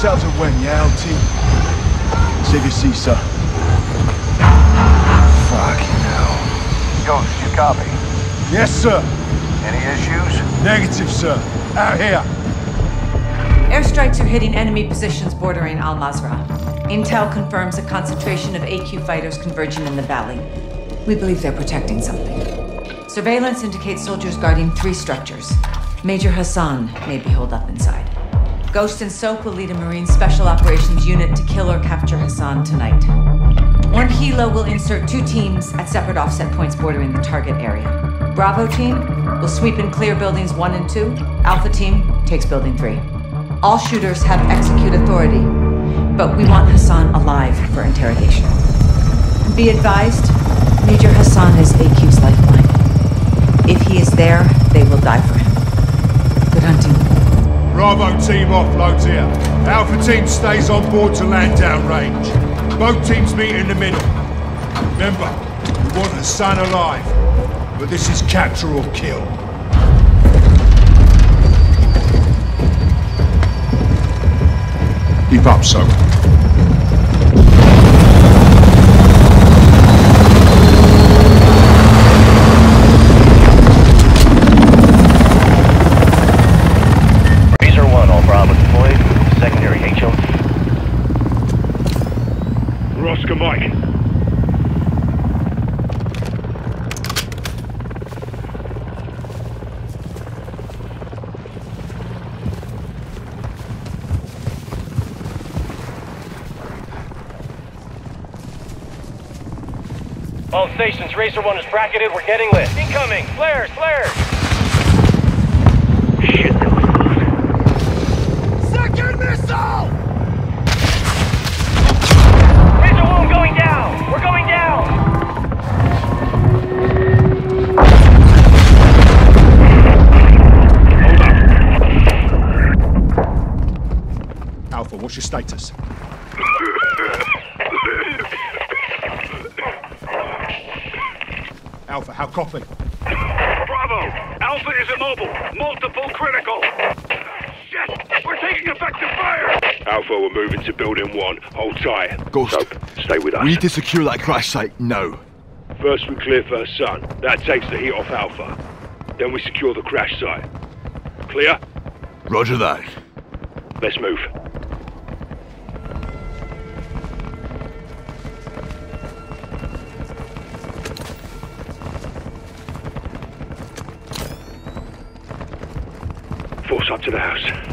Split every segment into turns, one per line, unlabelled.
Tavish.
Let's a win, yeah, LT? Save your seat, sir.
Fucking hell. Ghost, you copy?
Yes, sir.
Any issues?
Negative, sir. Out here.
Airstrikes are hitting enemy positions bordering Al Mazrah. Intel confirms a concentration of AQ fighters converging in the valley. We believe they're protecting something. Surveillance indicates soldiers guarding three structures. Major Hassan may be holed up inside. Ghost and Soap will lead a Marine Special Operations unit to kill or capture Hassan tonight. One Hilo will insert two teams at separate offset points bordering the target area. Bravo team will sweep and clear buildings one and two. Alpha team takes building three. All shooters have execute authority, but we want Hassan alive for interrogation. Be advised, Major Hassan is AQ's lifeline. If he is there, they will die for him. Good hunting.
Bravo team offloads here. Alpha team stays on board to land down range. Both teams meet in the middle. Remember, we want Hassan alive. But this is capture or kill. Keep up,
Soap. Secondary HO.
Roscoe Mike.
All stations, Racer 1 is bracketed, we're getting lit. Incoming! Flares, flares!
Copy?
Bravo! Alpha is immobile. Multiple critical. Shit! We're taking effective fire! Alpha, we're moving to building one. Hold tight.
Ghost.
Soap, stay with us.
We need to secure that crash site No.
First we clear first sun. That takes the heat off Alpha. Then we secure the crash site. Clear?
Roger that.
Let's move. Force up to the house.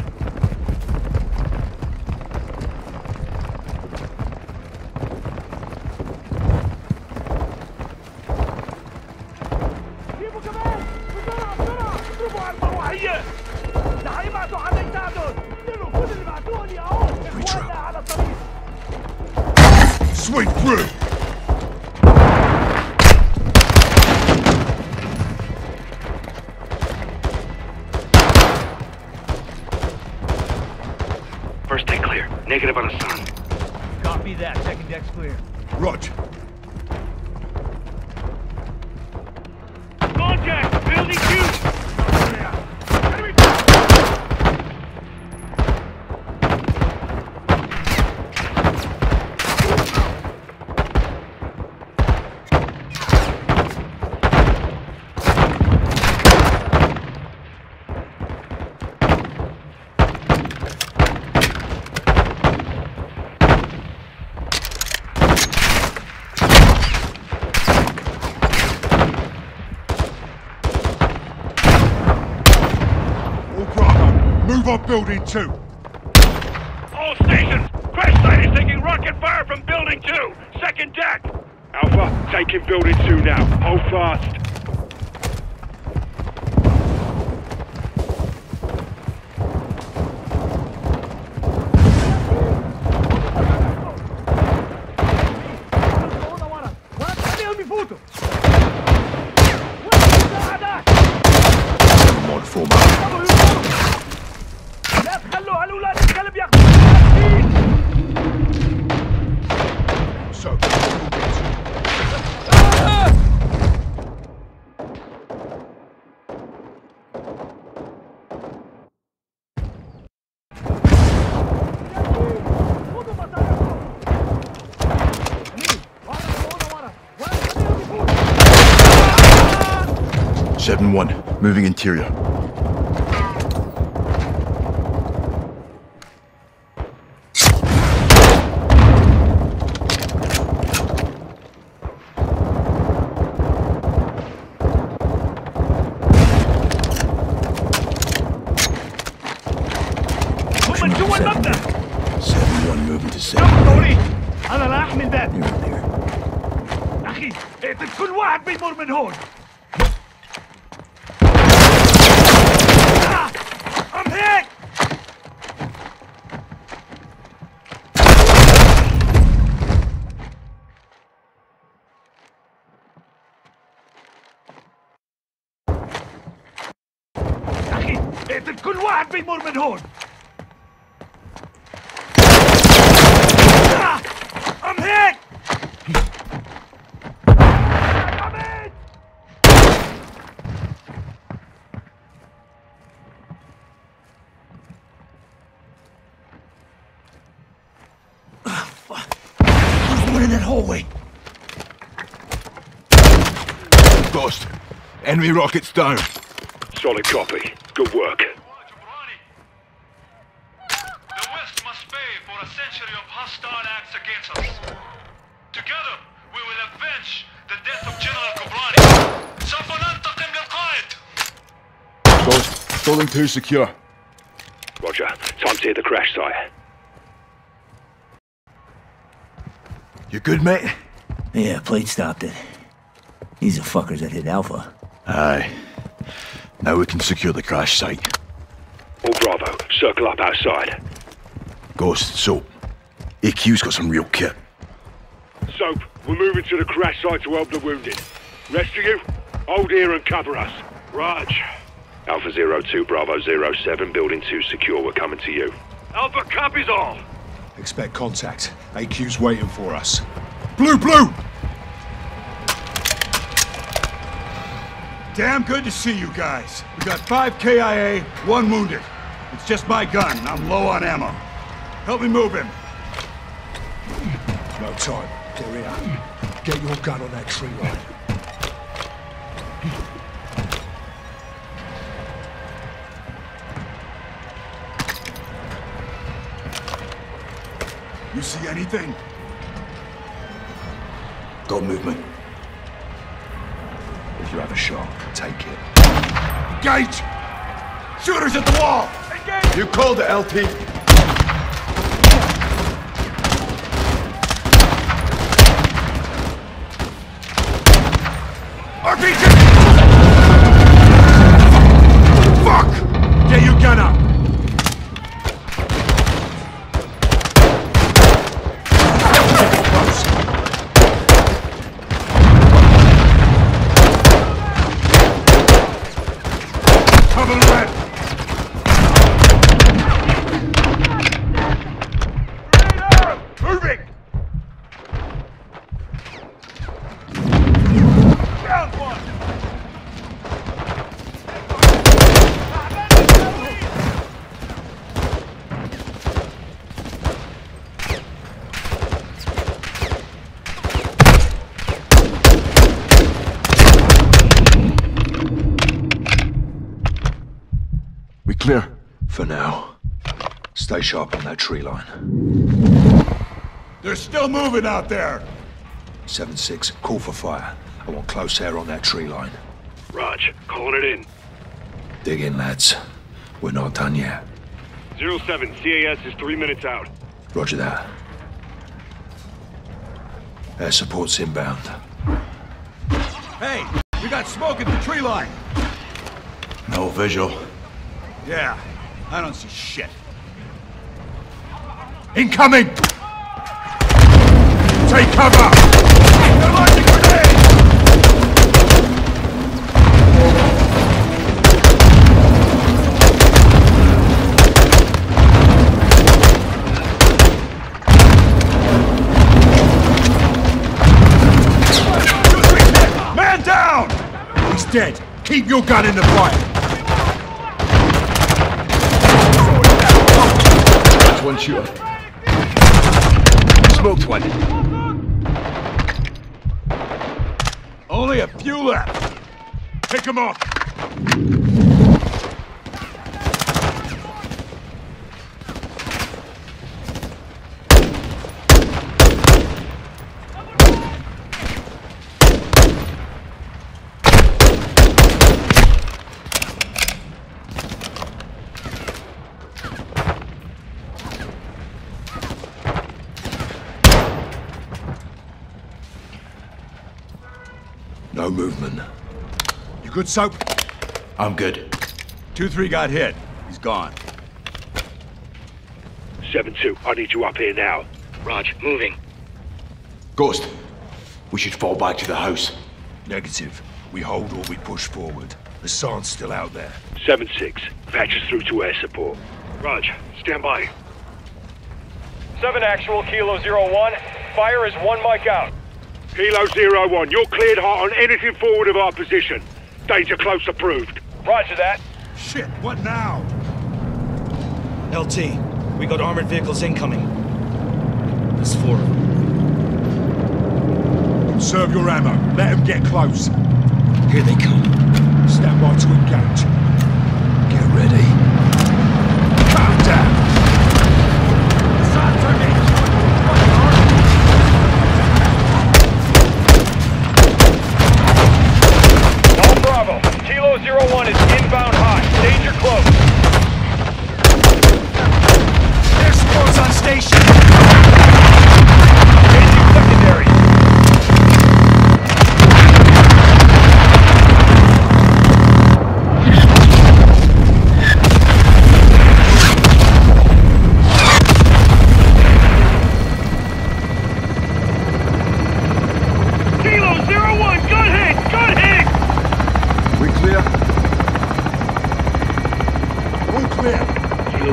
Sweep through!
Negative on Hassan.
Copy that, second deck's clear.
Roger.
Contact! Building two!
All Bravo, move on building two.
All stations! Crash site is taking rocket fire from building two! Second deck! Alpha, taking building two now. Hold fast.
7-1, moving interior.
going! I'm hit! I'm hit! Oh, fuck.
There's one in that hallway. Ghost, enemy rockets down.
Solid copy. Good work.
Building 2 secure.
Roger. Time to hit the crash site.
You good, mate?
Yeah, plate stopped it. These are fuckers that hit Alpha.
Aye. Now we can secure the crash site.
All Bravo, circle up outside.
Ghost, Soap. AQ's got some real kit.
Soap, we're moving to the crash site to help the wounded. Rest of you, hold here and cover us. Raj. Alpha Zero Two Bravo Zero Seven, Building 2 secure, we're coming to you. Alpha copies all!
Expect contact. AQ's waiting for us. Blue, blue!
Damn good to see you guys. We got five KIA, one wounded. It's just my gun. I'm low on ammo. Help me move him.
No time. They're. Get your gun on that tree line.
You see anything?
Got movement. If you have a shot, take it.
Engage! Shooters at the wall!
You called it, LT.
RPG! Fuck! Get your gun up! Cover left! Moving! Down one!
We clear.
For now. Stay sharp on that tree line.
They're still moving out there!
7-6, call for fire. I want close air on that tree line.
Raj, calling it in.
Dig in, lads. We're not done yet.
Zero 07, CAS is three minutes out.
Roger that. Air support's inbound.
Hey, we got smoke at the tree line!
No visual.
Yeah, I don't see shit.
Incoming! Take cover!
Man down!
He's dead. Keep your gun in the fire.
That's one shooter. Smoked one.
Only a few left. Pick them off.
No movement.
You good, Soap?
I'm good.
2-3 got hit. He's gone.
7-2, I need you up here now.
Raj, moving.
Ghost, we should fall back to the house.
Negative. We hold or we push forward. Hassan's still out there.
7-6, patch us through to air support. Raj, stand by.
7 actual, Kilo Zero One. Fire is one mic out.
Kilo Zero One, you're cleared hot on anything forward of our position. Danger close approved.
Roger that.
Shit, what now?
LT, we got armored vehicles incoming. There's four of them.
Conserve your ammo. Let them get close.
Here they come.
Stand by to engage.
Get ready.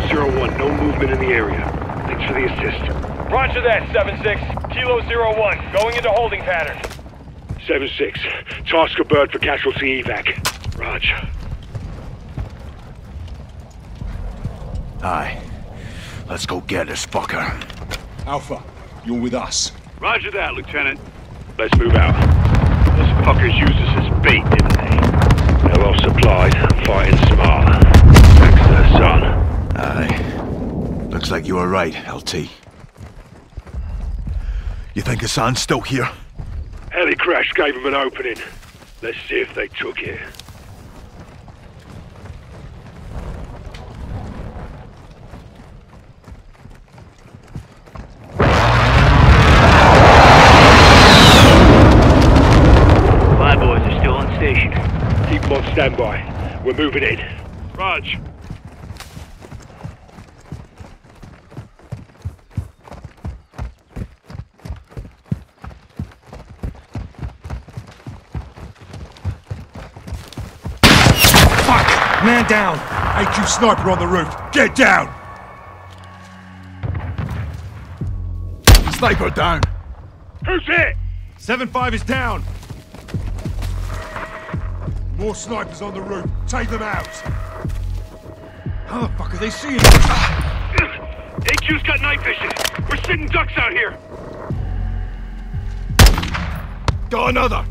Kilo-01, no movement in the area. Thanks for the assist.
Roger that, 7-6. Kilo-01, going into holding pattern.
7-6, task a bird for casualty evac. Roger.
Aye. Let's go get this fucker.
Alpha, you're with us.
Roger that, Lieutenant. Let's move out. Those fuckers used us as bait, didn't they? They're well supplied, fighting smart.
Aye. Looks like you were right, LT. You think Hassan's still here?
Heli crash gave them an opening. Let's see if they took it.
My boys are still on station.
Keep them on standby. We're moving in. Raj.
Man down!
AQ sniper on the roof. Get down!
Sniper down.
Who's it?
7-5 is down!
More snipers on the roof. Take them out.
How the fuck are they seeing us?
AQ's ah. got night vision. We're sitting ducks out here.
Got another.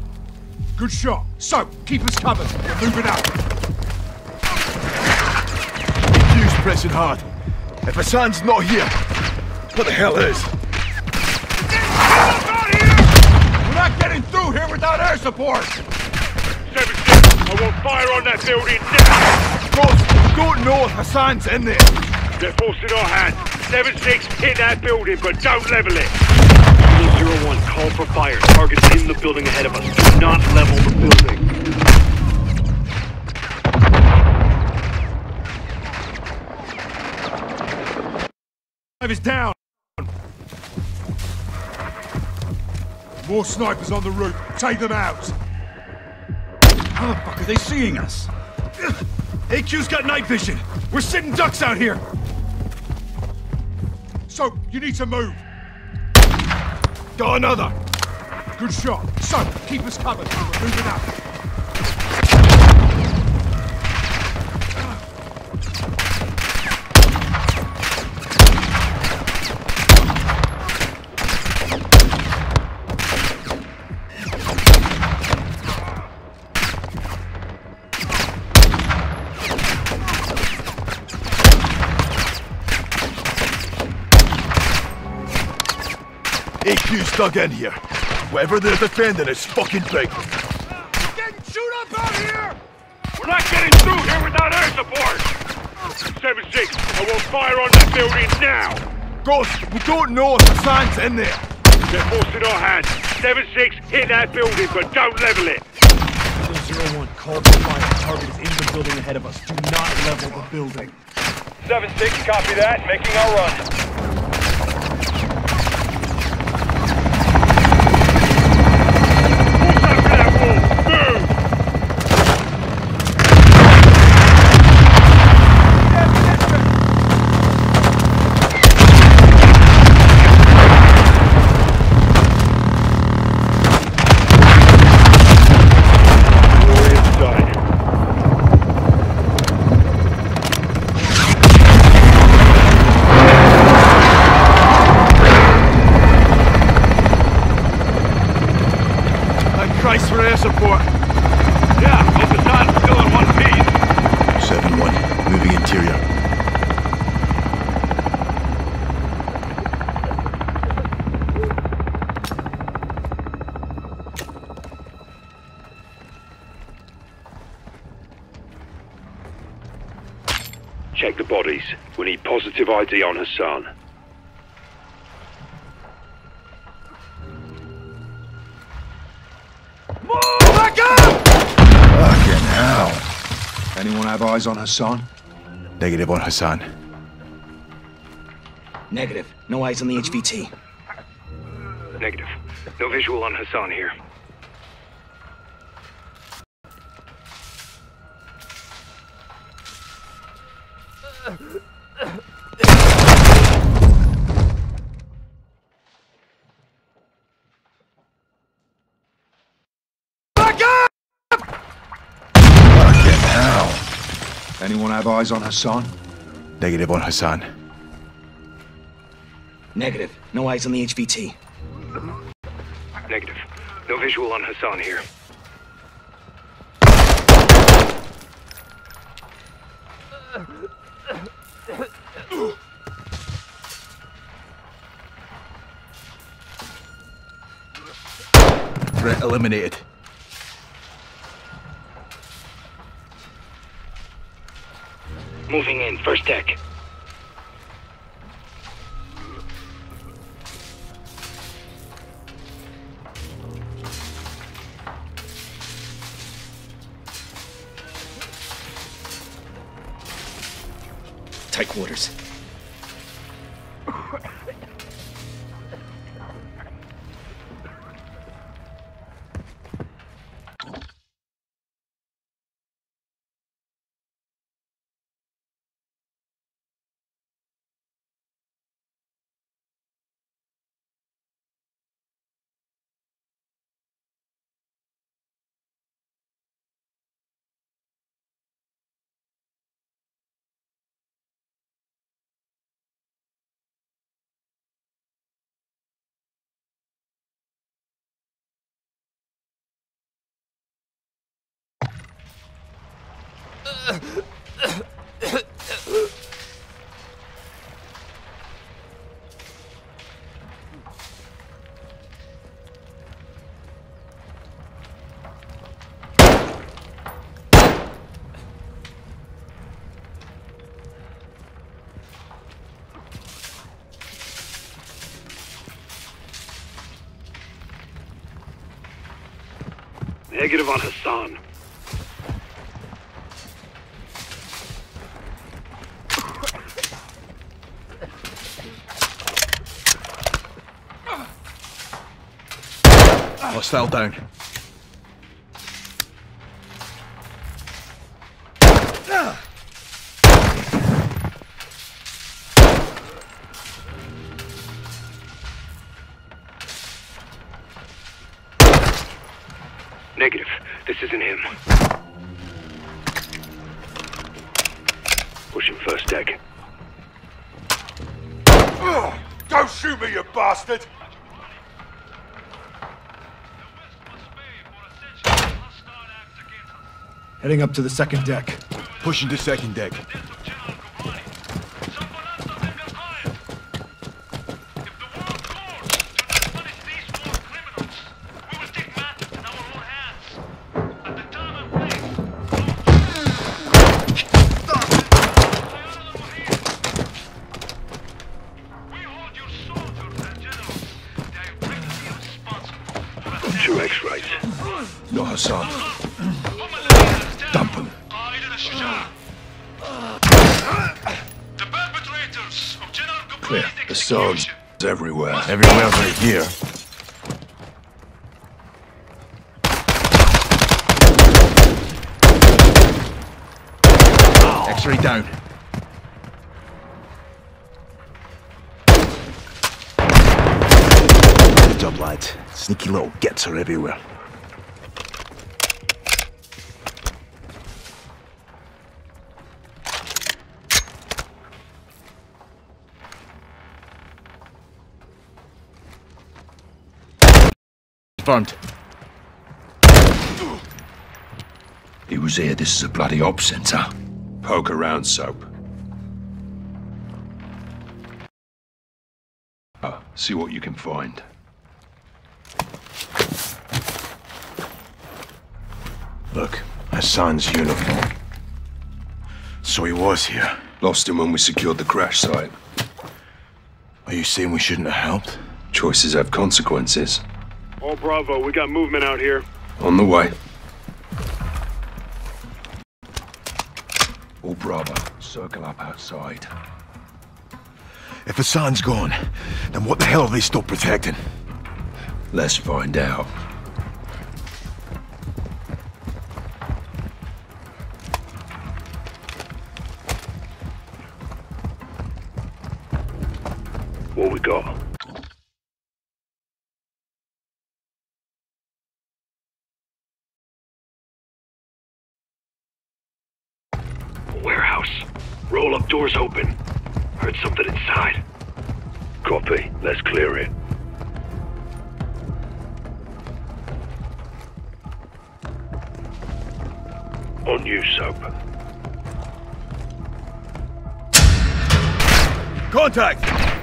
Good shot. Soap, keep us covered. We're moving up.
Q's pressing hard. If Hassan's not here, what the hell is?
We're not getting through here without air support!
7-6, I want fire on that building now.
Ghost, don't know if Hassan's in there.
They're forcing our hand. 7-6, hit that building, but don't level it. Kilo Zero One, call for fire. Target's in the building ahead of us. Do not level the building.
Is down!
More snipers on the roof. Take them out.
How the fuck are they seeing us? AQ's got night vision! We're sitting ducks out here!
Soap, you need to move.
Got another.
Good shot. Soap, keep us covered. We're moving up.
Dug in here. Whatever they're defending is fucking big.
Getting chewed up out here!
We're not getting through here without air support! 7-6, I will fire on that building now!
Ghost, we don't know if the Hassan's in there.
They're forced in our hands. 7-6, hit that building, but don't level it!
Zero one, call for fire. Target is in the building ahead of us. Do not level the building.
7-6, copy that. Making our run.
Check the bodies. We need positive ID on Hassan. Move out!
Fucking hell. Anyone have eyes on Hassan?
Negative on Hassan.
Negative. No eyes on the HVT.
Negative. No visual on Hassan here.
Anyone have eyes on Hassan?
Negative on Hassan.
Negative. No eyes on the HVT.
Negative. No visual on Hassan here.
Threat eliminated.
Moving in. First deck. Tight quarters.
Negative on Hassan.
Hostile down.
Heading up to the second deck.
Pushing to second deck. Clear.
Goblin's
The everywhere.
Everywhere's right here.
X-ray down. Good job, lads. Sneaky little gets are everywhere. Confirmed. He was here. This is a bloody op center. Poke around, Soap. Uh, see what you can find. Look, Hassan's uniform. So he was here. Lost him when we secured the crash site. Are you saying we shouldn't have helped? Choices have consequences.
All Bravo, we got movement out here.
On the way. All Bravo, circle up outside. If Hassan's gone, then what the hell are they still protecting? Let's find out.
What we got? Doors open. Heard something inside. Copy. Let's clear it. On you, Soap.
Contact!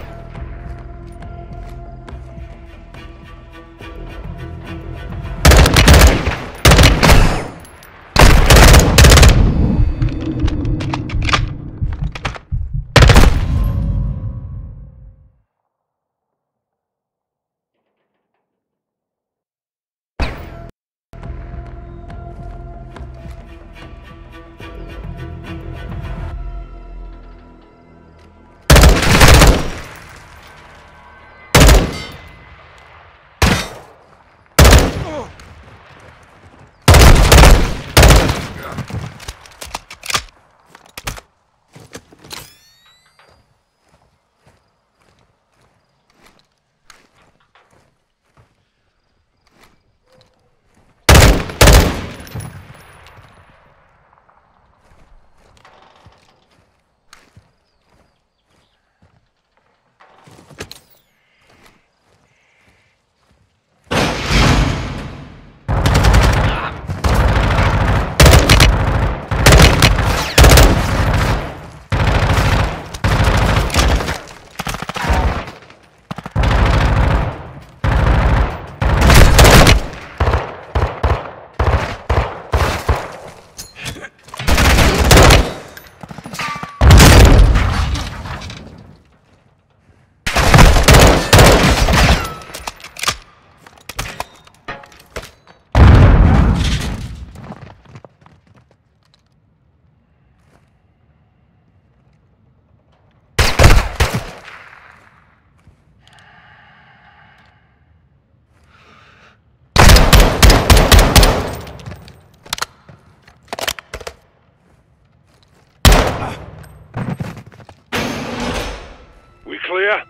Clear?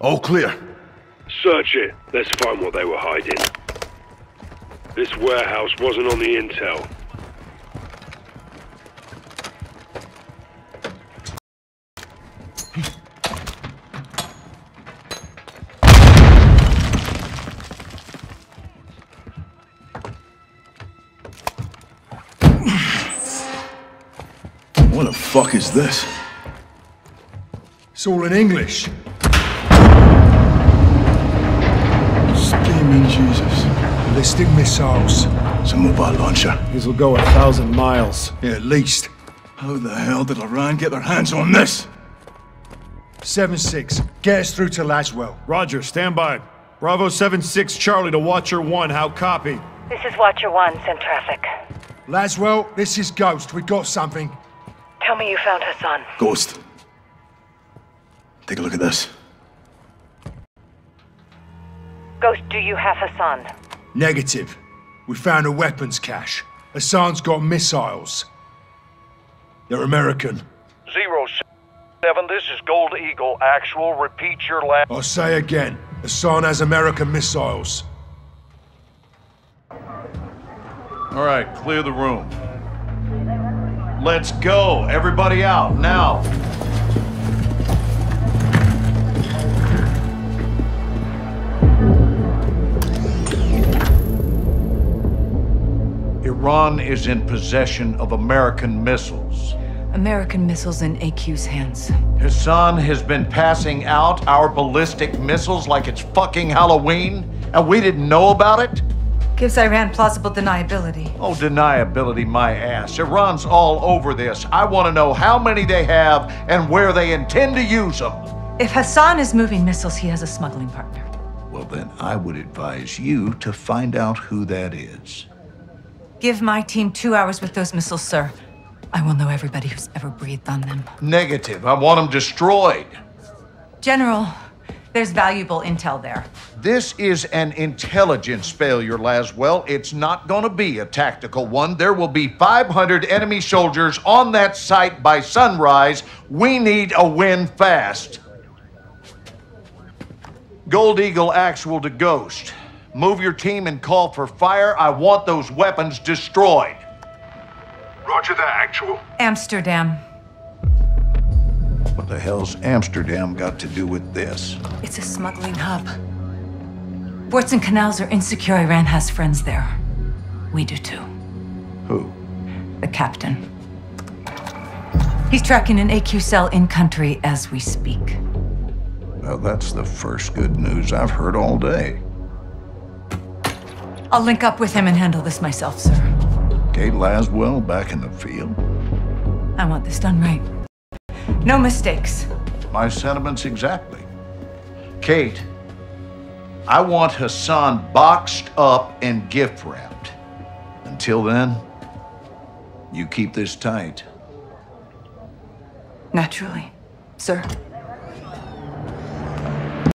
All clear.
Search it. Let's find what they were hiding. This warehouse wasn't on the intel.
What the fuck is this?
It's all in English.
Steaming Jesus.
Ballistic missiles.
It's a mobile launcher.
These will go a thousand miles.
Yeah, at least.
How the hell did Iran get their hands on this?
7-6. Get us through to Laswell.
Roger, stand by. Bravo 7-6 Charlie to Watcher 1, how copy?
This is Watcher 1, send traffic.
Laswell, this is Ghost. We got something.
Tell me you found Hassan.
Ghost. Take a look at this.
Ghost, do you have Hassan?
Negative. We found a weapons cache. Hassan's got missiles. They're American.
Zero seven, this is Gold Eagle. Actual, repeat your last.
I'll say again. Hassan has American missiles.
All right, clear the room. Let's go. Everybody out, now. Iran is in possession of American missiles.
American missiles in AQ's hands.
Hassan has been passing out our ballistic missiles like it's fucking Halloween, and we didn't know about it?
Gives Iran plausible deniability.
Oh, deniability, my ass. Iran's all over this. I want to know how many they have and where they intend to use them.
If Hassan is moving missiles, he has a smuggling partner.
Well, then I would advise you to find out who that is.
Give my team two hours with those missiles, sir. I will know everybody who's ever breathed on them.
Negative. I want them destroyed.
General, there's valuable intel there.
This is an intelligence failure, Laswell. It's not going to be a tactical one. There will be 500 enemy soldiers on that site by sunrise. We need a win fast. Gold Eagle actual to Ghost. Move your team and call for fire. I want those weapons destroyed.
Roger that, actual.
Amsterdam.
What the hell's Amsterdam got to do with this?
It's a smuggling hub. Ports and canals are insecure. Iran has friends there. We do too.
Who?
The captain. He's tracking an AQ cell in country as we speak.
Well, that's the first good news I've heard all day.
I'll link up with him and handle this myself, sir.
Kate Laswell back in the field.
I want this done right. No mistakes.
My sentiments exactly. Kate, I want Hassan boxed up and gift wrapped. Until then, you keep this tight.
Naturally, sir.